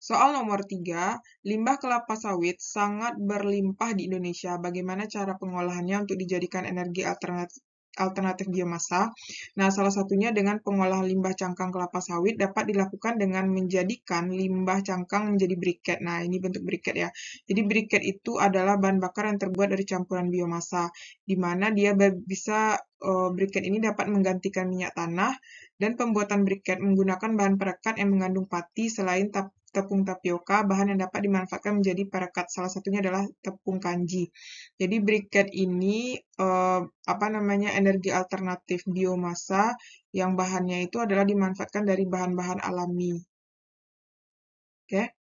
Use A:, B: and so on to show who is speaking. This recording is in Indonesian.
A: Soal nomor 3, limbah kelapa sawit sangat berlimpah di Indonesia. Bagaimana cara pengolahannya untuk dijadikan energi alternatif alternatif biomasa. Nah, salah satunya dengan pengolahan limbah cangkang kelapa sawit dapat dilakukan dengan menjadikan limbah cangkang menjadi briket. Nah, ini bentuk briket ya. Jadi briket itu adalah bahan bakar yang terbuat dari campuran biomasa, di mana dia bisa uh, briket ini dapat menggantikan minyak tanah dan pembuatan briket menggunakan bahan perekat yang mengandung pati selain tepung tapioka, bahan yang dapat dimanfaatkan menjadi perekat. Salah satunya adalah tepung kanji. Jadi briket ini eh, apa namanya energi alternatif biomasa yang bahannya itu adalah dimanfaatkan dari bahan-bahan alami. Oke.